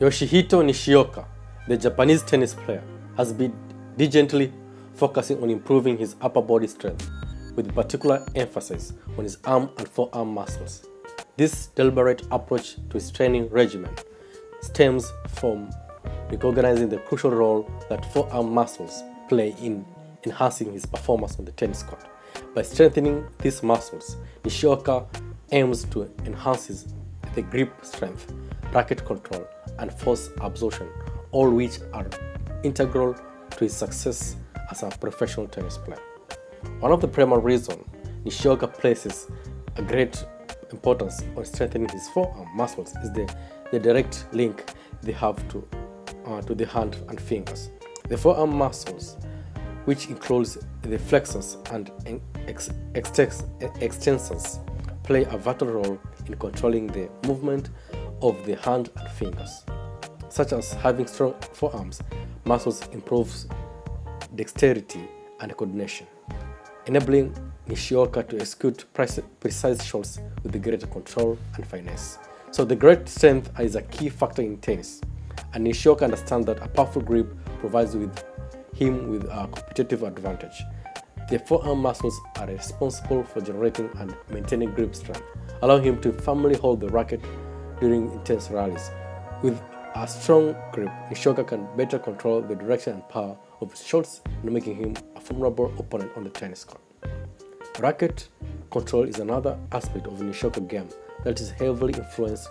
Yoshihito Nishioka, the Japanese tennis player, has been diligently focusing on improving his upper body strength, with particular emphasis on his arm and forearm muscles. This deliberate approach to his training regimen stems from recognizing the crucial role that forearm muscles play in enhancing his performance on the tennis court. By strengthening these muscles, Nishioka aims to enhance his, the grip strength, racket control, and force absorption, all which are integral to his success as a professional tennis player. One of the primary reasons Nishioka places a great importance on strengthening his forearm muscles is the, the direct link they have to, uh, to the hand and fingers. The forearm muscles, which includes the flexors and ex extensors, play a vital role in controlling the movement of the hand and fingers. Such as having strong forearms, muscles improves dexterity and coordination, enabling Nishioka to execute precise shots with greater control and finesse. So the great strength is a key factor in tennis, and Nishioka understands that a powerful grip provides with him with a competitive advantage. The forearm muscles are responsible for generating and maintaining grip strength, allowing him to firmly hold the racket during intense rallies. With a strong grip, Nishioka can better control the direction and power of his shots and making him a formidable opponent on the tennis court. Racket control is another aspect of the Nishioka game that is heavily influenced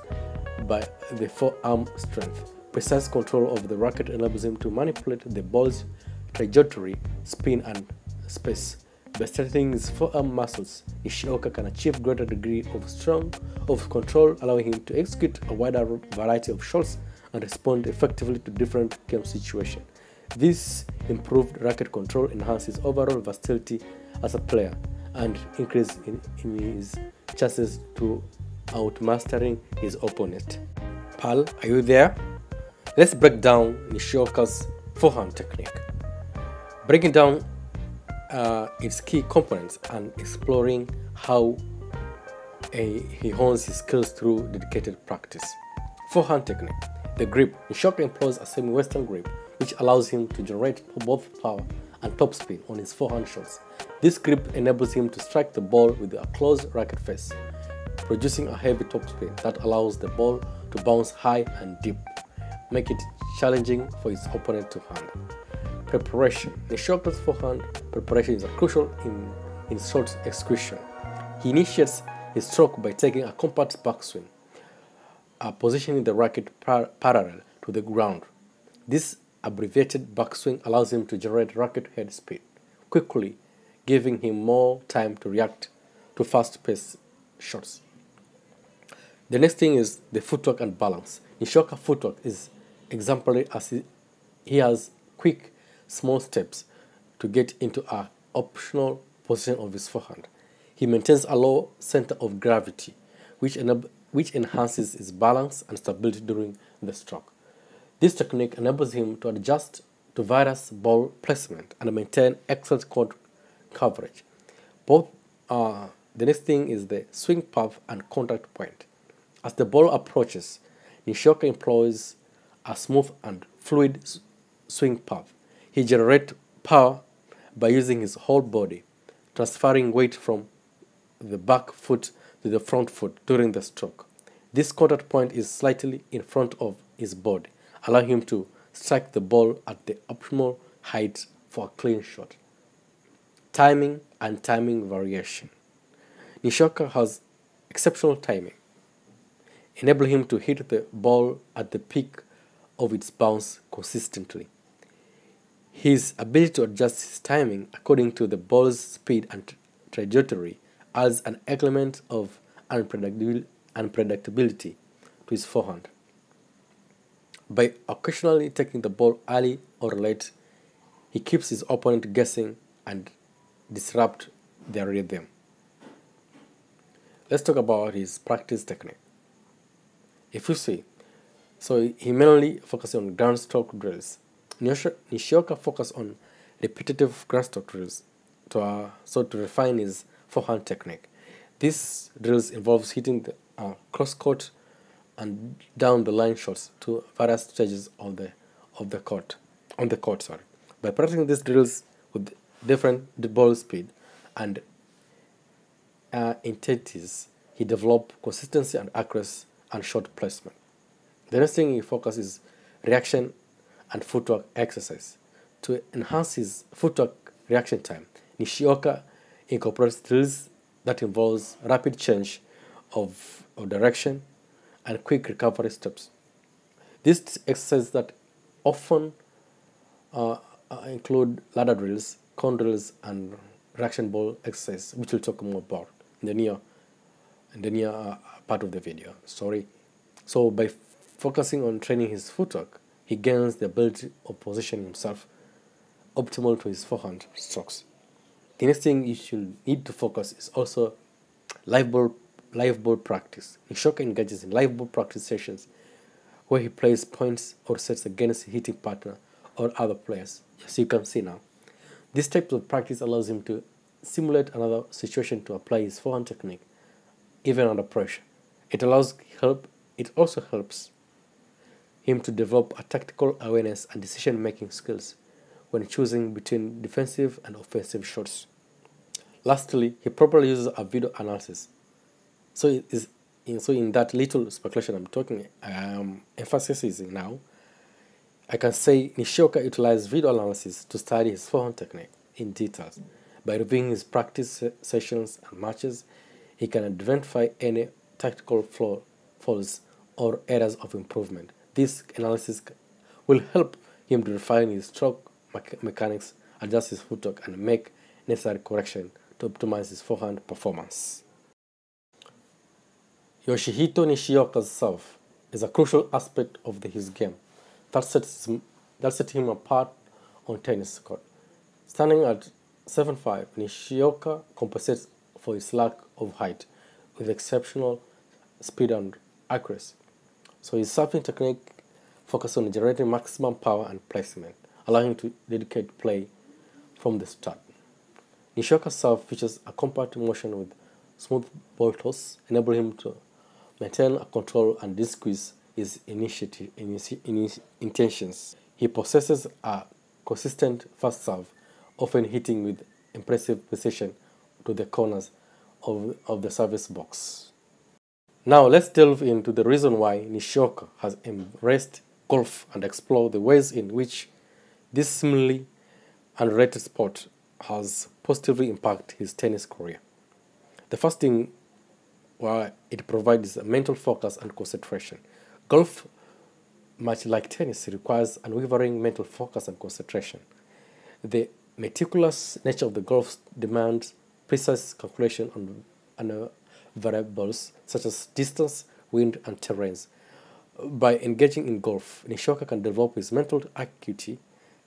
by the forearm strength. Precise control of the racket enables him to manipulate the ball's trajectory, spin, and space. By strengthening his forearm muscles, Nishioka can achieve greater degree of strong of control, allowing him to execute a wider variety of shots and respond effectively to different game situations. This improved racket control enhances overall versatility as a player and increases in, in his chances to outmastering his opponent. Pal, are you there? Let's break down Nishioka's forehand technique. Breaking down uh, its key components and exploring how a, he hones his skills through dedicated practice. Forehand technique. The grip. Nishioka employs a semi-western grip which allows him to generate both power and topspin on his forehand shots. This grip enables him to strike the ball with a closed racket face, producing a heavy topspin that allows the ball to bounce high and deep, make it challenging for his opponent to handle. Preparation. The Nishioka's forehand preparation is crucial in, in shot execution. He initiates his stroke by taking a compact backswing, uh, positioning the racket par parallel to the ground. This abbreviated backswing allows him to generate racket head speed quickly, giving him more time to react to fast-paced shots. The next thing is the footwork and balance. Nishioka footwork is exemplary as he, he has quick, small steps to get into a optional position of his forehand. He maintains a low center of gravity, which, enab- which enhances his balance and stability during the stroke. This technique enables him to adjust to various ball placement and maintain excellent court coverage. Both uh, the next thing is the swing path and contact point. As the ball approaches, Nishioka employs a smooth and fluid swing path. He generates power by using his whole body, transferring weight from the back foot to the front foot during the stroke. This contact point is slightly in front of his body, allowing him to strike the ball at the optimal height for a clean shot. Timing and timing variation. Nishioka has exceptional timing, enabling him to hit the ball at the peak of its bounce consistently. His ability to adjust his timing according to the ball's speed and trajectory adds an element of unpredictability to his forehand. By occasionally taking the ball early or late, he keeps his opponent guessing and disrupt their rhythm. Let's talk about his practice technique. If you see, so he mainly focuses on ground stroke drills. Nishioka focused on repetitive stroke drills to, uh, so to refine his forehand technique. This drills involves hitting the uh, cross-court and down the line shots to various stages of the of the court on the court sorry by practicing these drills with different ball speed and uh, intensities he developed consistency and accuracy and shot placement the next thing he focuses reaction and footwork exercise to enhance his footwork reaction time nishioka incorporates drills that involves rapid change of, of direction and quick recovery steps. These exercises that often uh, uh, include ladder drills, cone drills, and reaction ball exercise, which we'll talk more about in the near, in the near uh, part of the video. Sorry. So by focusing on training his footwork, he gains the ability of positioning himself optimal to his forehand strokes. The next thing you should need to focus is also live ball live ball practice. Nishioka engages in live ball practice sessions where he plays points or sets against his hitting partner or other players, as you can see now. This type of practice allows him to simulate another situation to apply his forehand technique, even under pressure. It allows help. It also helps him to develop a tactical awareness and decision-making skills when choosing between defensive and offensive shots. Lastly, he properly uses a video analysis so it is in, so in that little speculation I'm talking um, emphasizing now, I can say Nishioka utilized video analysis to study his forehand technique in details. By reviewing his practice sessions and matches, he can identify any tactical flaw, flaws or areas of improvement. This analysis will help him to refine his stroke mechanics, adjust his footwork, and make necessary correction to optimize his forehand performance. Yoshihito Nishioka's serve is a crucial aspect of the, his game that sets, him, that sets him apart on tennis court. Standing at 7'5", Nishioka compensates for his lack of height with exceptional speed and accuracy. So his serving technique focuses on generating maximum power and placement, allowing him to dedicate play from the start. Nishioka's serve features a compact motion with smooth ball toss, enabling him to maintain control and disguise his initiative, intentions. He possesses a consistent fast serve, often hitting with impressive precision to the corners of, of the service box. Now let's delve into the reason why Nishioka has embraced golf and explore the ways in which this seemingly underrated sport has positively impacted his tennis career. The first thing where it provides mental focus and concentration. Golf, much like tennis, requires unwavering mental focus and concentration. The meticulous nature of the golf demands precise calculation on, on uh, variables such as distance, wind, and terrains. By engaging in golf, Nishioka can develop his mental acuity,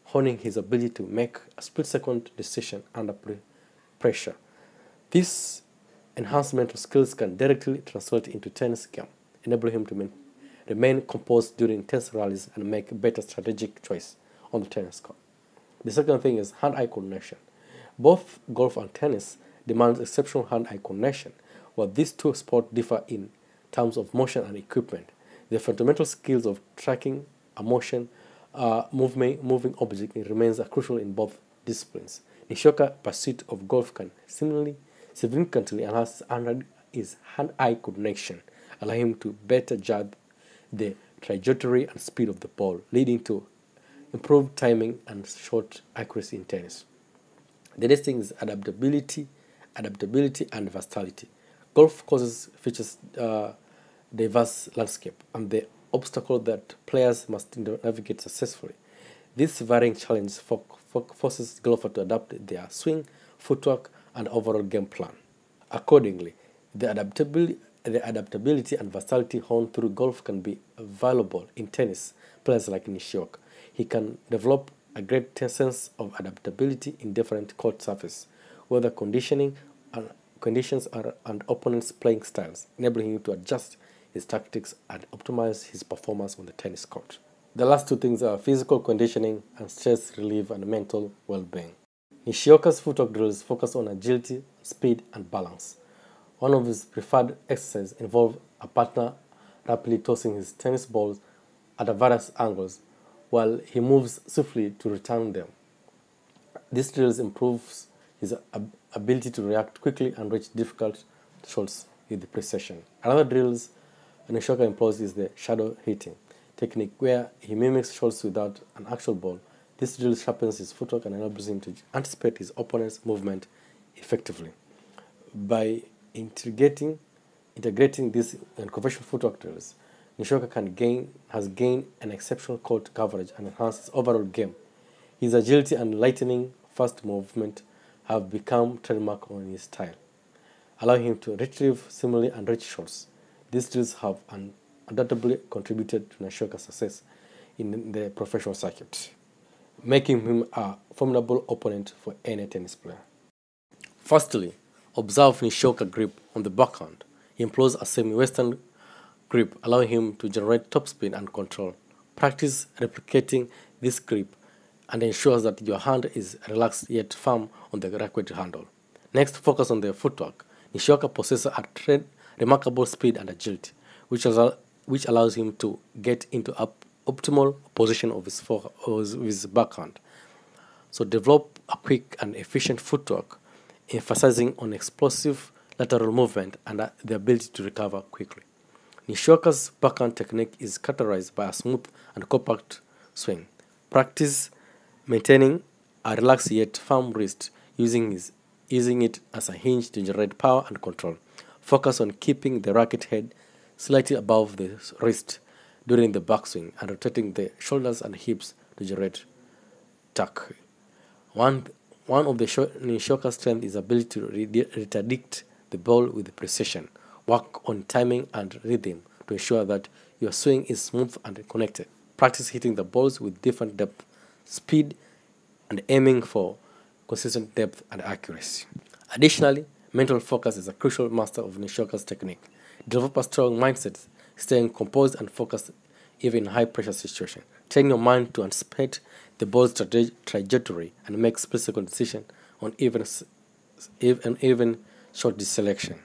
honing his ability to make a split-second decision under pressure. This enhanced mental skills can directly translate into tennis game, enabling him to remain composed during tense rallies and make better strategic choice on the tennis court. The second thing is hand-eye coordination. Both golf and tennis demand exceptional hand-eye coordination, while these two sports differ in terms of motion and equipment. The fundamental skills of tracking a motion, uh, moving, object remains crucial in both disciplines. Nishioka pursuit of golf can similarly significantly enhances his hand-eye coordination, allowing him to better judge the trajectory and speed of the ball, leading to improved timing and shot accuracy in tennis. The next thing is adaptability, adaptability and versatility. Golf courses features uh, diverse landscape and the obstacle that players must navigate successfully. This varying challenge forces golfer to adapt their swing, footwork, and overall game plan. Accordingly, the adaptability, the adaptability and versatility honed through golf can be valuable in tennis. Players like Nishioka, he can develop a great sense of adaptability in different court surfaces, whether conditioning and conditions are and opponents' playing styles, enabling him to adjust his tactics and optimize his performance on the tennis court. The last two things are physical conditioning and stress relief and mental well-being. Nishioka's footwork drills focus on agility, speed, and balance. One of his preferred exercises involves a partner rapidly tossing his tennis balls at various angles while he moves swiftly to return them. This drill improves his ability to react quickly and reach difficult shots with precision. Another drill Nishioka employs is the shadow hitting technique where he mimics shots without an actual ball. This drill sharpens his footwork and enables him to anticipate his opponent's movement effectively. By integrating integrating these conventional footwork drills, Nishioka can gain, has gained an exceptional court coverage and enhanced his overall game. His agility and lightning fast movement have become trademark on his style, allowing him to retrieve similarly and reach shots. These drills have undoubtedly contributed to Nishioka's success in the professional circuit, making him a formidable opponent for any tennis player. Firstly, observe Nishioka grip on the backhand. He employs a semi-western grip, allowing him to generate topspin and control. Practice replicating this grip and ensures that your hand is relaxed yet firm on the racket handle. Next, focus on the footwork. Nishioka possesses a remarkable speed and agility, which, which allows him to get into up optimal position of his, of his backhand. So develop a quick and efficient footwork, emphasizing on explosive lateral movement and uh, the ability to recover quickly. Nishioka's backhand technique is characterized by a smooth and compact swing. Practice maintaining a relaxed yet firm wrist, using, his, using it as a hinge to generate power and control. Focus on keeping the racket head slightly above the wrist during the backswing and rotating the shoulders and hips to generate tuck. One, one of the Nishioka's strengths is ability to redirect the ball with precision. Work on timing and rhythm to ensure that your swing is smooth and connected. Practice hitting the balls with different depth, speed, and aiming for consistent depth and accuracy. Additionally, mental focus is a crucial master of Nishioka's technique. Develop a strong mindset, staying composed and focused even in high pressure situations. Train your mind to anticipate the ball's tra trajectory and make second decisions on even, even, even short selection.